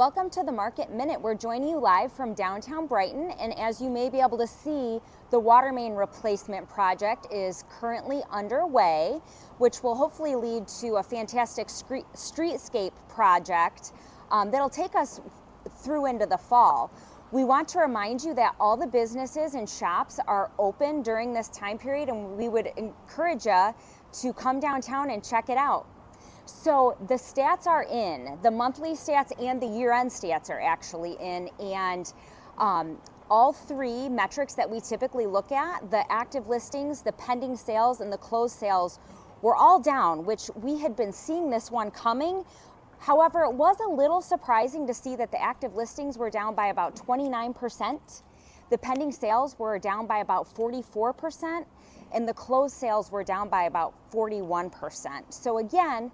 Welcome to the Market Minute. We're joining you live from downtown Brighton, and as you may be able to see, the water main replacement project is currently underway, which will hopefully lead to a fantastic streetscape project um, that'll take us through into the fall. We want to remind you that all the businesses and shops are open during this time period, and we would encourage you to come downtown and check it out. So the stats are in, the monthly stats and the year end stats are actually in, and um, all three metrics that we typically look at the active listings, the pending sales, and the closed sales were all down, which we had been seeing this one coming. However, it was a little surprising to see that the active listings were down by about 29%. The pending sales were down by about 44%, and the closed sales were down by about 41%. So, again,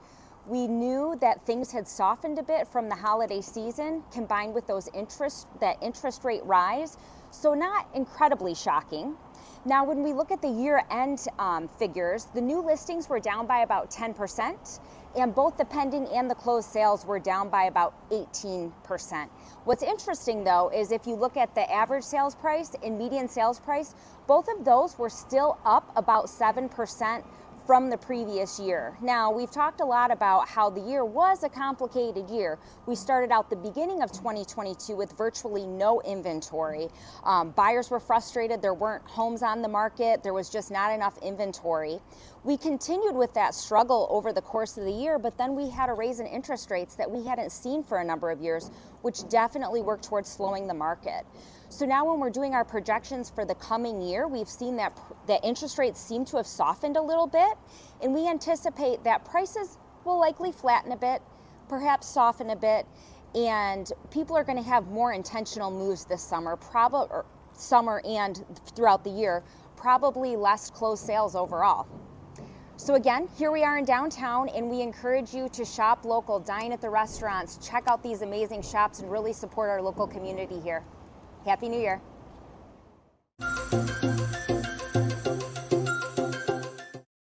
we knew that things had softened a bit from the holiday season combined with those interest that interest rate rise. So not incredibly shocking. Now, when we look at the year end um, figures, the new listings were down by about 10%, and both the pending and the closed sales were down by about 18%. What's interesting though is if you look at the average sales price and median sales price, both of those were still up about 7% from the previous year. Now, we've talked a lot about how the year was a complicated year. We started out the beginning of 2022 with virtually no inventory. Um, buyers were frustrated, there weren't homes on the market, there was just not enough inventory. We continued with that struggle over the course of the year, but then we had a raise in interest rates that we hadn't seen for a number of years, which definitely worked towards slowing the market. So now when we're doing our projections for the coming year, we've seen that that interest rates seem to have softened a little bit, and we anticipate that prices will likely flatten a bit, perhaps soften a bit, and people are going to have more intentional moves this summer, probably summer and throughout the year, probably less closed sales overall. So again, here we are in downtown and we encourage you to shop local, dine at the restaurants, check out these amazing shops and really support our local community here. Happy New Year.